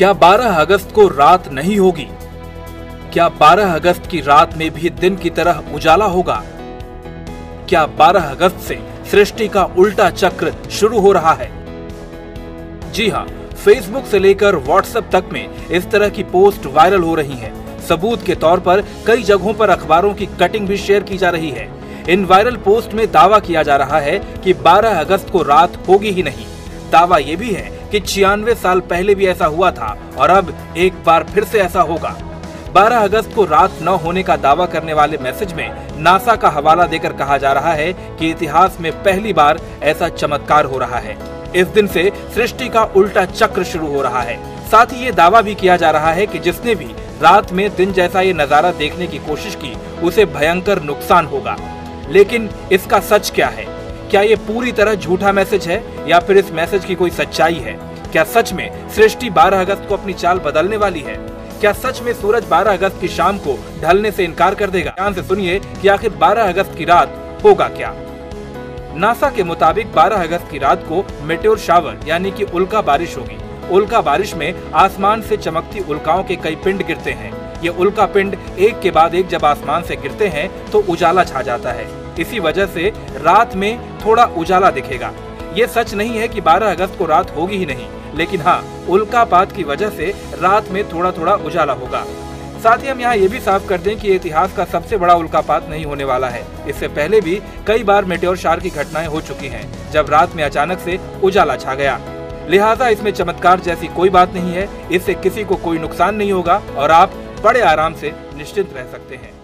क्या 12 अगस्त को रात नहीं होगी? क्या 12 अगस्त की रात में भी दिन की तरह उजाला होगा? क्या 12 अगस्त से सृष्टि का उल्टा चक्र शुरू हो रहा है? जी हाँ फेसबुक से लेकर व्हाट्सएप तक में इस तरह की पोस्ट वायरल हो रही हैं। सबूत के तौर पर कई जगहों पर अखबारों की कटिंग भी शेयर की जा रही है। इन वायरल पोस्ट में दावा किया जा रहा है कि 12 अगस्त को रात होगी ही नहीं। दावा ये भी है कि छियानवे साल पहले भी ऐसा हुआ था और अब एक बार फिर से ऐसा होगा। 12 अगस्त को रात न होने का दावा करने वाले मैसेज में नासा का हवाला देकर कहा जा रहा है कि इतिहास में पहली बार ऐसा चमत्कार हो रहा है। इस दिन से सृष्टि का उल्टा चक्र शुरू हो रहा है। साथ ही ये दावा भी किया जा रहा है कि जिसने भी रात में दिन जैसा ये नज़ारा देखने की कोशिश की, उसे भयंकर नुकसान होगा। लेकिन इसका सच क्या है? क्या ये पूरी तरह झूठा मैसेज है या फिर इस मैसेज की कोई सच्चाई है? क्या सच में सृष्टि 12 अगस्त को अपनी चाल बदलने वाली है? क्या सच में सूरज 12 अगस्त की शाम को ढलने से इनकार कर देगा? ध्यान से सुनिए कि आखिर 12 अगस्त की रात होगा क्या? नासा के मुताबिक 12 अगस्त की रात को मेट्योर शावर यानी कि उल्का बारिश होगी। उल्का बारिश में आसमान से चमकती उल्काओं के कई पिंड गिरते हैं। ये उल्का पिंड एक के बाद एक जब आसमान से गिरते हैं तो उजाला छा जाता है। इसी वजह से रात में थोड़ा उजाला दिखेगा। ये सच नहीं है कि 12 अगस्त को रात होगी ही नहीं, लेकिन हाँ उल्कापात की वजह से रात में थोड़ा थोड़ा उजाला होगा। साथ ही हम यहाँ ये भी साफ़ कर दें कि इतिहास का सबसे बड़ा उल्कापात नहीं होने वाला है। इससे पहले भी कई बार मेटेर शार की घटनाएँ हो चुकी हैं, जब रात में अचानक से उजाला छा गया। लिहाजा इसमें चमत्कार जैसी कोई बात नहीं है, इससे किसी को कोई नुकसान नहीं होगा और आप बड़े आराम से निश्चिंत रह सकते हैं।